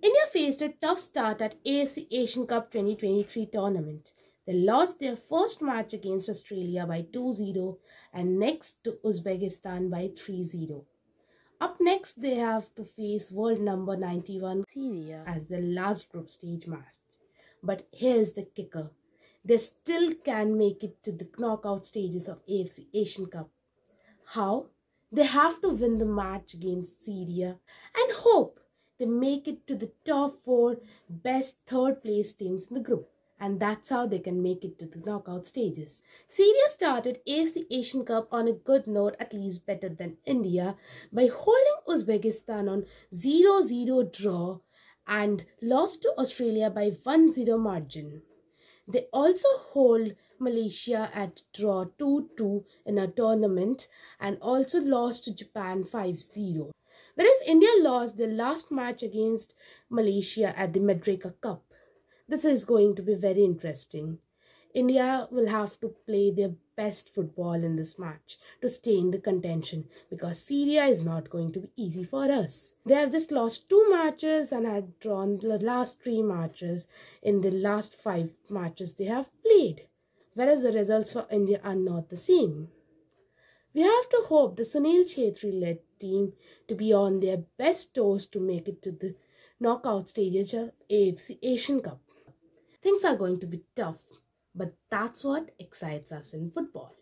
India faced a tough start at AFC Asian Cup 2023 tournament. They lost their first match against Australia by 2-0 and next to Uzbekistan by 3-0. Up next, they have to face world number 91 Syria as the last group stage match. But here's the kicker. They still can make it to the knockout stages of AFC Asian Cup. How? They have to win the match against Syria and hope they make it to the top four best third place teams in the group. And that's how they can make it to the knockout stages. Syria started AFC Asian Cup on a good note, at least better than India, by holding Uzbekistan on 0-0 draw and lost to Australia by 1-0 margin. They also hold Malaysia at draw 2-2 in a tournament and also lost to Japan 5-0. Whereas India lost their last match against Malaysia at the Merdeka Cup. This is going to be very interesting. India will have to play their best football in this match to stay in the contention because Syria is not going to be easy for us. They have just lost two matches and had drawn the last three matches in the last five matches they have played, whereas the results for India are not the same. We have to hope the Sunil Chhetri led team to be on their best toes to make it to the knockout stages of AFC Asian Cup. Things are going to be tough but that's what excites us in football.